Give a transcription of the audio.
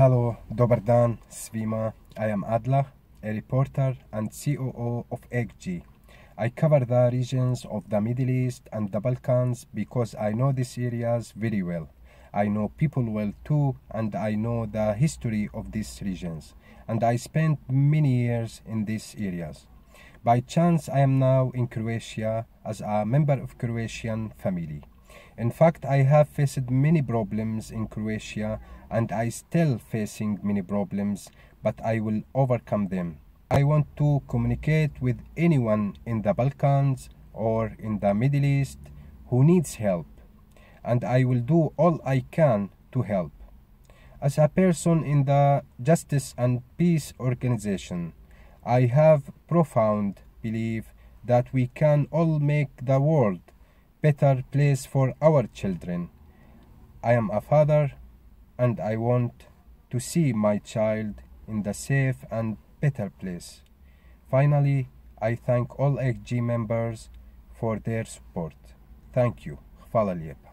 Hello, dobar dan svima. I am Adlah, a reporter and COO of AXJ. I cover the regions of the Middle East and the Balkans because I know these areas very well. I know people well too, and I know the history of these regions. And I spent many years in these areas. By chance, I am now in Croatia as a member of Croatian family. In fact, I have faced many problems in Croatia and I still facing many problems, but I will overcome them. I want to communicate with anyone in the Balkans or in the Middle East who needs help, and I will do all I can to help. As a person in the Justice and Peace Organization, I have profound belief that we can all make the world better place for our children. I am a father and I want to see my child in the safe and better place. Finally, I thank all AXJ members for their support. Thank you. Hvala lijepa.